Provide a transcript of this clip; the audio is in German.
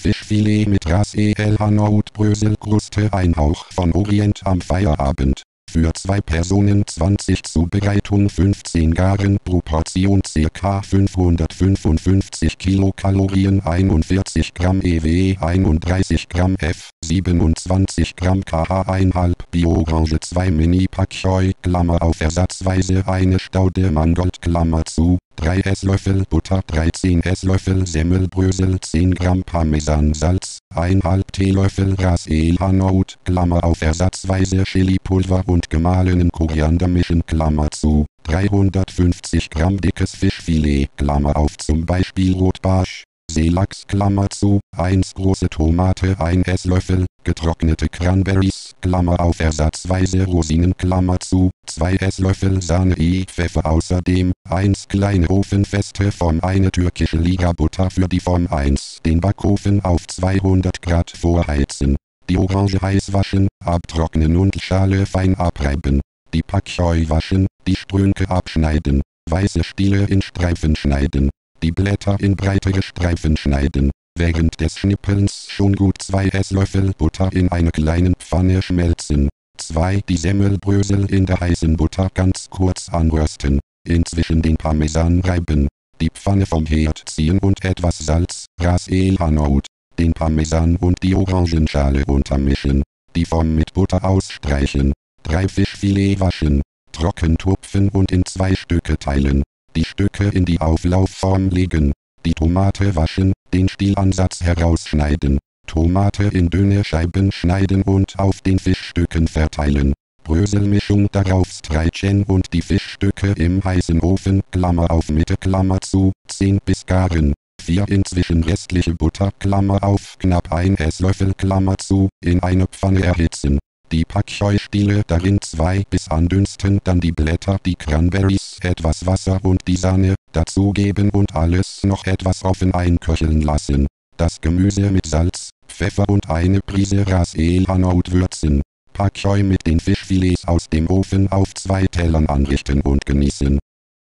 Fischfilet mit Ras-El Hanout Bröselkruste ein Hauch von Orient am Feierabend. Für zwei Personen 20 Zubereitung 15 Garen pro Portion ca. 555 Kilokalorien 41 Gramm EW 31 Gramm F 27 Gramm KH 1,5 Bio-Orange 2 Mini-Pack Heu Klammer auf ersatzweise eine Staude Mangold Klammer zu 3 Esslöffel Butter 13 Esslöffel Semmelbrösel 10 Gramm Parmesansalz 1,5 Teelöffel Ras El Hanout Klammer auf ersatzweise Chili-Pulver und gemahlenen Koriander mischen Klammer zu. 350 Gramm dickes Fischfilet Klammer auf zum Beispiel Rotbarsch Seelachs Klammer zu, 1 große Tomate 1 Esslöffel, getrocknete Cranberries Klammer auf ersatzweise Rosinen Klammer zu, 2 Esslöffel Sahne i Pfeffer außerdem, 1 kleine Ofenfeste Form eine türkische Liga Butter für die Form 1 den Backofen auf 200 Grad vorheizen, die Orange heiß waschen, abtrocknen und Schale fein abreiben, die Packheu waschen, die Strünke abschneiden, weiße Stiele in Streifen schneiden die Blätter in breitere Streifen schneiden. Während des Schnippelns schon gut 2 Esslöffel Butter in eine kleine Pfanne schmelzen. 2. Die Semmelbrösel in der heißen Butter ganz kurz anrösten. Inzwischen den Parmesan reiben. Die Pfanne vom Herd ziehen und etwas Salz, Ras El Hanout, den Parmesan und die Orangenschale untermischen. Die Form mit Butter ausstreichen. 3 Fischfilet waschen. Trocken tupfen und in zwei Stücke teilen die Stücke in die Auflaufform legen, die Tomate waschen, den Stielansatz herausschneiden, Tomate in dünne Scheiben schneiden und auf den Fischstücken verteilen. Bröselmischung darauf streichen und die Fischstücke im heißen Ofen Klammer auf Mitte Klammer zu, 10 bis garen. 4 inzwischen restliche Butter Klammer auf knapp 1 Esslöffel Klammer zu, in eine Pfanne erhitzen die Packscheustiele darin zwei bis andünsten dann die Blätter die Cranberries etwas Wasser und die Sahne dazugeben und alles noch etwas offen einköcheln lassen. Das Gemüse mit Salz, Pfeffer und eine Prise Ras El Hanout würzen. Packheu mit den Fischfilets aus dem Ofen auf zwei Tellern anrichten und genießen.